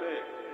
থাকবে